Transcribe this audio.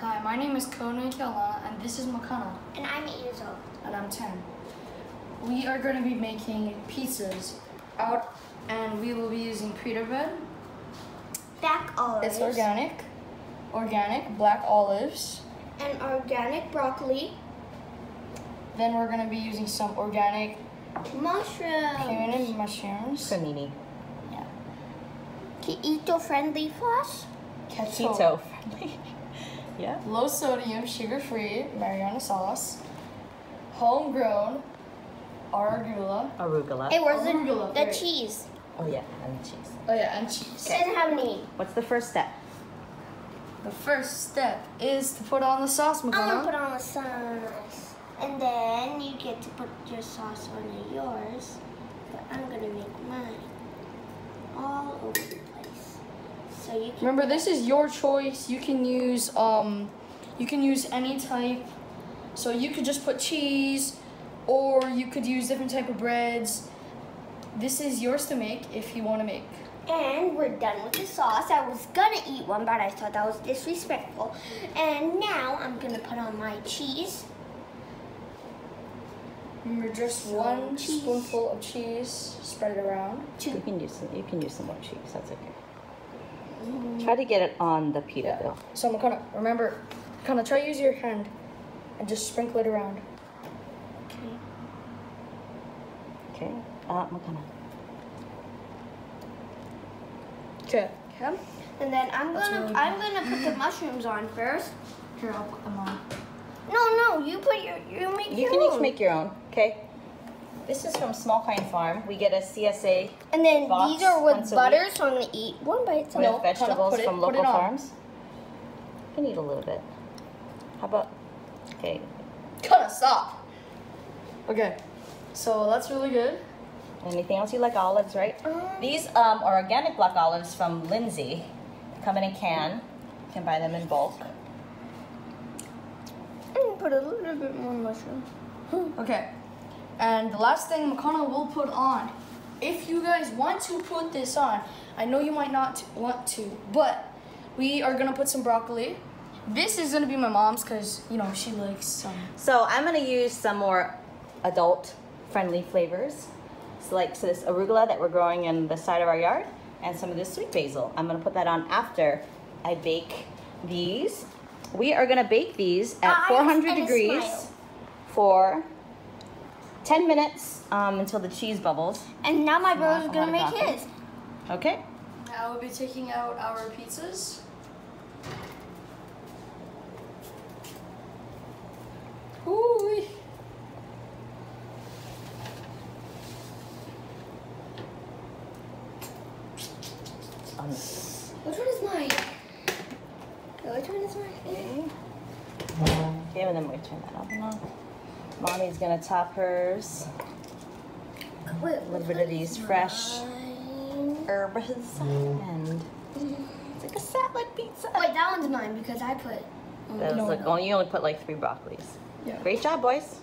Hi, my name is Kona Kelana, and this is Makana, And I'm eight years old. and I'm 10. We are going to be making pizzas out, and we will be using pita bread. Black olives. It's organic, organic black olives. And organic broccoli. Then we're going to be using some organic Mushrooms. peanut mushrooms. Panini. Yeah. Keto friendly floss. Ketchup. Keto friendly. Yeah. Low sodium, sugar free, Mariana sauce. Homegrown arugula. Arugula. It was Arugula, the right. cheese. Oh yeah, and cheese. Oh, yeah, and cheese. It doesn't have any. What's the first step? The first step is to put on the sauce, I'm gonna put on the sauce. And then you get to put your sauce on yours. But I'm gonna make mine all over the place. So you can Remember, this is your choice. You can use um, you can use any type. So you could just put cheese, or you could use different type of breads. This is yours to make if you want to make. And we're done with the sauce. I was gonna eat one, but I thought that was disrespectful. And now I'm gonna put on my cheese. Remember, just So one cheese. spoonful of cheese. Spread it around. You can use some. You can use some more cheese. That's okay. Try to get it on the pita though. So Makana, remember, kind of try to use your hand and just sprinkle it around. Okay. Okay. Uh, Makana. Okay. Okay. And then I'm That's gonna really I'm gonna put the mushrooms on first. Here, I'll put them on. No, no, you put your you make You your can each make your own. Okay. This is from Small Kine Farm. We get a CSA And then box these are with once butter, week. so I'm gonna eat one by itself. with No, vegetables it- from local farms. You can eat a little bit. How about? Okay. Kana, stop. Okay. So that's really good. Anything else you like? Olives, right? Um, These um, are organic black olives from Lindsay. They come in a can. You can buy them in bulk. I'm gonna put a little bit more mushroom. Okay. And the last thing Makana will put on, if you guys want to put this on, I know you might not want to, but we are gonna put some broccoli. This is gonna be my mom's because you know she likes some. So I'm gonna use some more adult-friendly flavors. So like so this arugula that we're growing in the side of our yard, and some of this sweet basil. I'm gonna put that on after I bake these. We are gonna bake these at Eyes 400 degrees for 10 minutes um, until the cheese bubbles. And now my Not brother's a gonna make of his. Okay. Now we'll be taking out our pizzas. Ooh. Um, Which one is mine? Which one is mine? okay, and then we turn that off and on. Mommy's gonna top hers. Wait, A little bit of these fresh herbs and it's like a salad pizza. Wait, that one's mine because I put. That was No, like, no. oh, you only put like three broccolis. Yeah. Great job, boys.